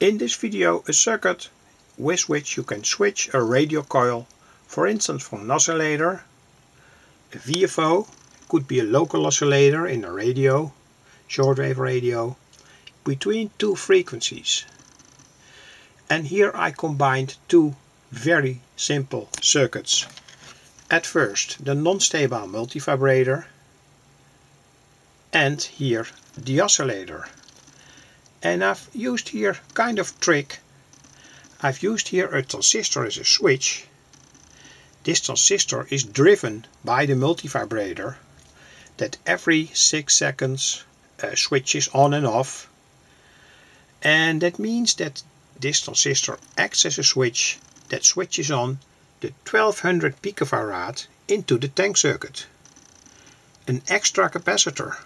In this video a circuit with which you can switch a radio coil, for instance from an oscillator, a VFO, could be a local oscillator in a radio, shortwave radio, between two frequencies. And here I combined two very simple circuits. At first the non-stable multivibrator and here the oscillator. And I've used here kind of trick. I've used here a transistor as a switch. This transistor is driven by the multivibrator that every 6 seconds uh, switches on and off. And that means that this transistor acts as a switch that switches on the 1200 picofarad into the tank circuit. An extra capacitor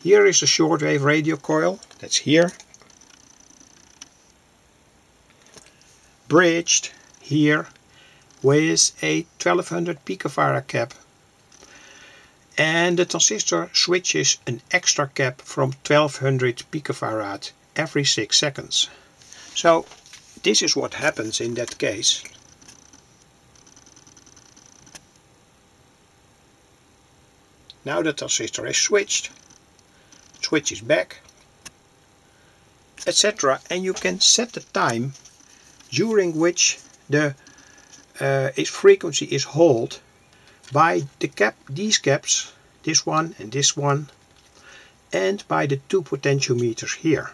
here is a shortwave radio coil, that's here. Bridged here with a 1200 picofarad cap. And the transistor switches an extra cap from 1200 picofarad every 6 seconds. So this is what happens in that case. Now the transistor is switched switches back etc and you can set the time during which the uh, its frequency is held by the cap these caps this one and this one and by the two potentiometers here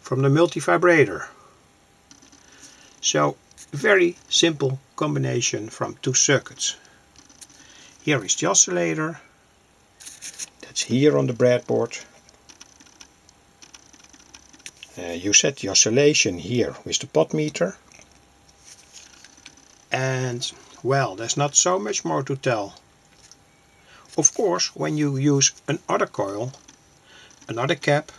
from the multivibrator. So very simple combination from two circuits. Here is the oscillator. That's here on the breadboard uh, you set the oscillation here with the pot meter. And well there's not so much more to tell. Of course when you use another coil another cap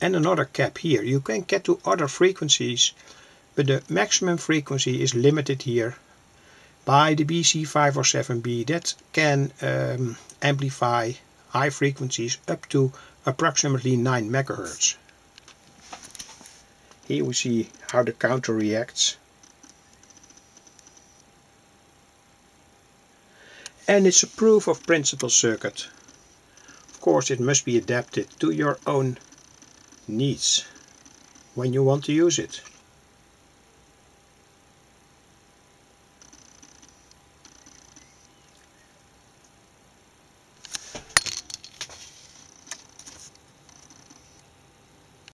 and another cap here you can get to other frequencies but the maximum frequency is limited here by the BC507B that can um, amplify high frequencies up to approximately 9 megahertz. Here we see how the counter reacts. And it's a proof of principle circuit. Of course it must be adapted to your own needs when you want to use it.